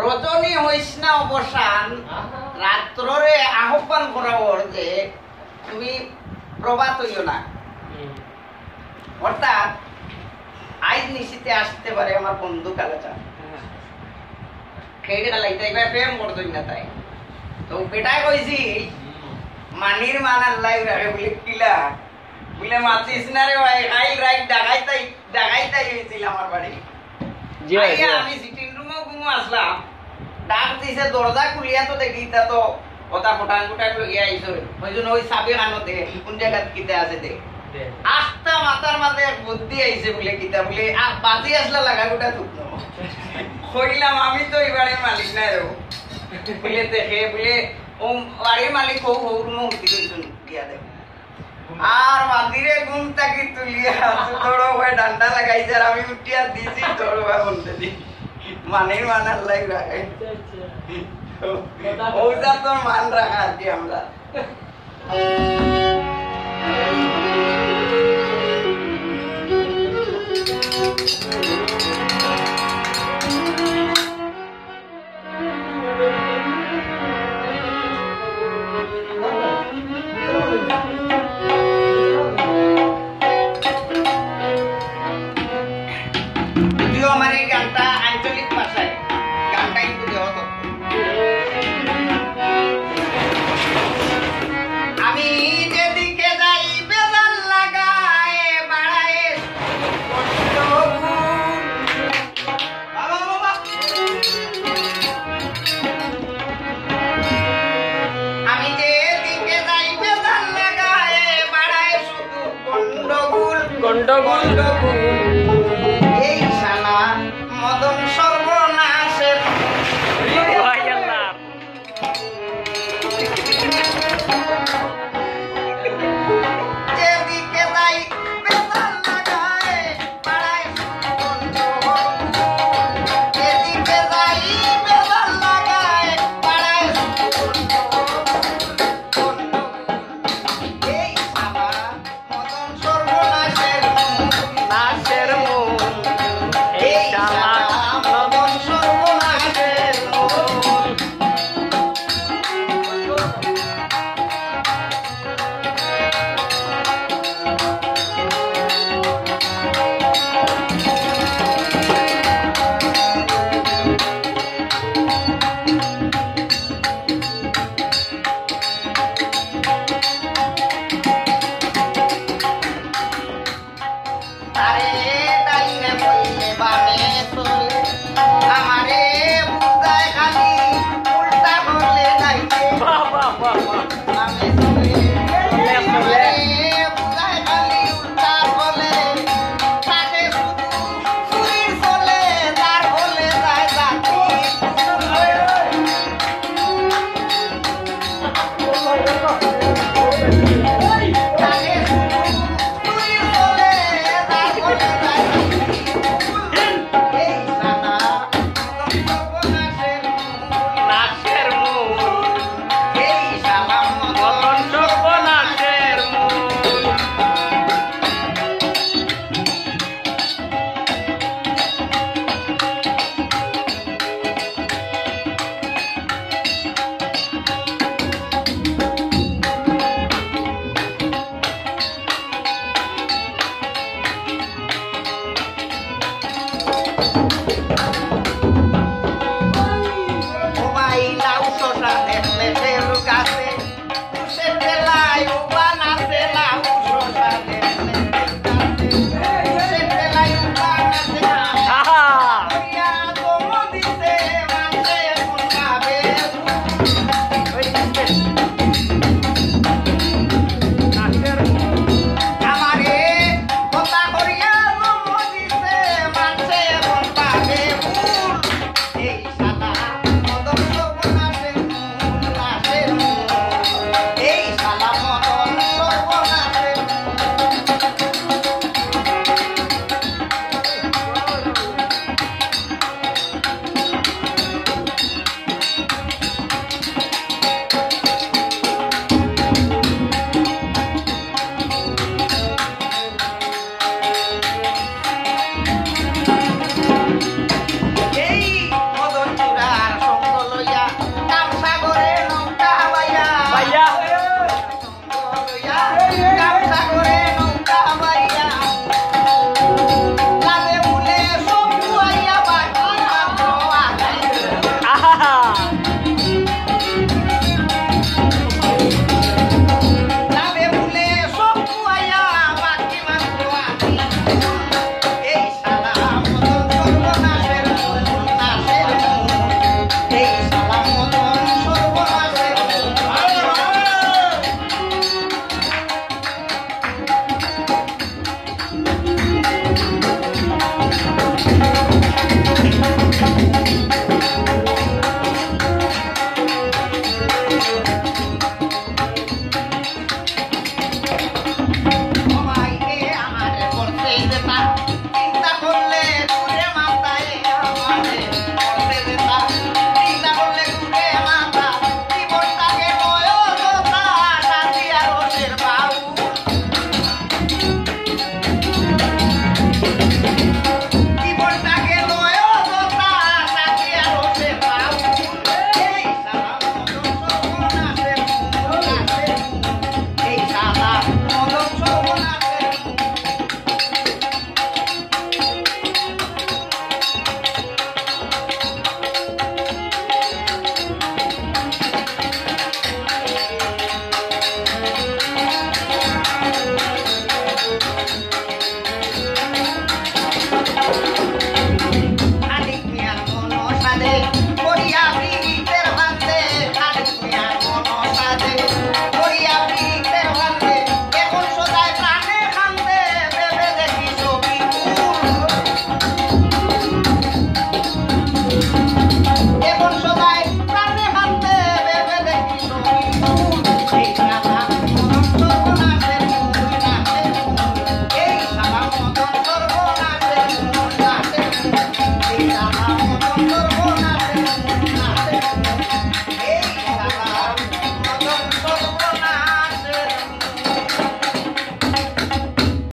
রজনী হইস না অবসান রাত্রে আহ্বান করাবর যে তুমি প্রভাত হইও না। অর্থাৎ আইজ নিশিতে আসতে পারে আমার বন্ধু কালাচা খেয়ে গেলাই তাই প্রেম করতই না তাই। তো বেটাই কইছি মানির মান আল্লাহ রাখে বলে কিলা। বলে মাতিস না রে ভাই আই রাইট ডাকাই তাই ডাকাই তাই হয়েছিল আমার বাড়ি। আমি সিটিং রুমে ঘুমো আসলাম ডাক দিছে দরজা খুলিয়া তো দেখি তা তো কথা ফটান ফুটান লগিয়া আইছো ওই ওই চাবি কানো দে কোন জায়গাত কিতা আছে দে। আস্তা মাথার মাঝে বুদ্ধি আইছে বলে কিতা বলে আহ বাজি আসলা লাগা গোটা দুঃখ কইলাম আমি তো এবারে মালিক নাই রো বলে দেখে বলে ও বাড়ির মালিক হৌ হৌ দিয়া দেখ আর মাদিরে ঘুম তাকি তুলিয়া তোড়ো ভাই ডান্ডা লাগাইছে আর আমি উঠিয়া দিছি তোড়ো ভাই বলতে দি। মানের মান আল্লাহ রাখে ওটা তোর মান রাখা আর কি আমরা wonderful.